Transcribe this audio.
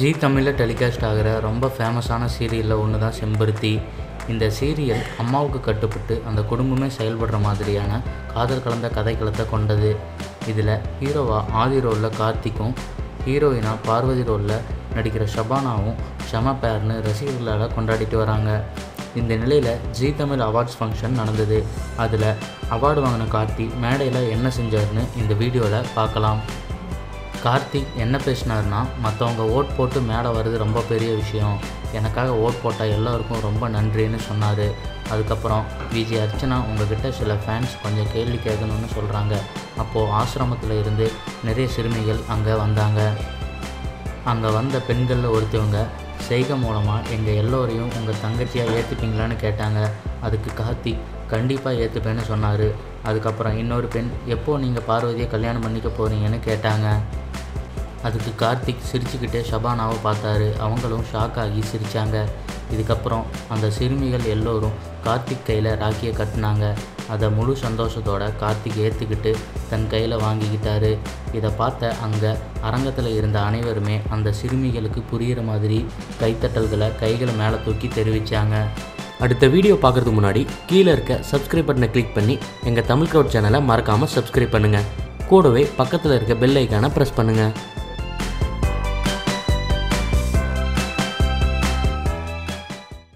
ஜீ தமிழில் டெலிகாஸ்ட் ஆகிற ரொம்ப ஃபேமஸான சீரியலில் ஒன்று தான் செம்பருத்தி. இந்த சீரியல் அம்மாவுக்கு கட்டுப்பட்டு அந்த குடும்பமே செயல்படுற மாதிரியான காதல் கலந்த கதைக்களத்தை கொண்டது. இதில் ஹீரோவாக ஆதி ரோலில் கார்த்திக்கும் ஹீரோயினாக பார்வதி ரோலில் நடிக்கிற ஷபானாவும் ஷம பேர்னு ரசிகர்களால் கொண்டாடிட்டு வராங்க. இந்த நிலையில் ஜீ தமிழ் அவார்ட்ஸ் ஃபங்க்ஷன் நடந்தது. அதில் அவார்டு வாங்கின கார்த்தி மேடையில் என்ன செஞ்சார்னு இந்த வீடியோவில் பார்க்கலாம். கார்த்திக் என்ன பேசினார்னா மற்றவங்க ஓட் போட்டு மேலே வர்றது ரொம்ப பெரிய விஷயம். எனக்காக ஓட் போட்டால் எல்லோருக்கும் ரொம்ப நன்றின்னு சொன்னார். அதுக்கப்புறம் விஜி அர்ச்சனா உங்ககிட்ட சில ஃபேன்ஸ் கொஞ்சம் கேள்வி கேட்கணும்னு சொல்கிறாங்க அப்போது ஆசிரமத்தில் இருந்து நிறைய சிறுமிகள் அங்கே வந்தாங்க. அங்கே வந்த பெண்களில் ஒருத்தவங்க செய்கை மூலமாக எங்கள் எல்லோரையும் உங்கள் தங்கச்சியாக ஏற்றுப்பீங்களான்னு கேட்டாங்க. அதுக்கு கார்த்திக் கண்டிப்பாக ஏற்றுப்பேன்னு சொன்னார். அதுக்கப்புறம் இன்னொரு பெண் எப்போது நீங்கள் பார்வதியை கல்யாணம் பண்ணிக்க போகிறீங்கன்னு கேட்டாங்க. அதுக்கு கார்த்திக் சிரிச்சுக்கிட்டே ஷபானாவை பார்த்தாரு. அவங்களும் ஷாக் ஆகி சிரித்தாங்க இதுக்கப்புறம் அந்த சிறுமிகள் எல்லோரும் கார்த்திக் கையில் ராக்கியை கட்டினாங்க. அதை முழு சந்தோஷத்தோட கார்த்திக் ஏற்றுக்கிட்டு தன் கையில் வாங்கிக்கிட்டாரு. இதை பார்த்த அங்கே அரங்கத்தில் இருந்த அனைவருமே அந்த சிறுமிகளுக்கு புரிகிற மாதிரி கைத்தட்டல்களை கைகளை மேலே தூக்கி தெரிவித்தாங்க அடுத்த வீடியோ பார்க்குறதுக்கு முன்னாடி கீழே இருக்க சப்ஸ்கிரைப் பட்டனை கிளிக் பண்ணி எங்கள் தமிழ் க்ரௌட் சேனலை மறக்காமல் சப்ஸ்கிரைப் பண்ணுங்கள் கூடவே பக்கத்தில் இருக்க பெல் ஐக்கானை ப்ரெஸ் பண்ணுங்கள்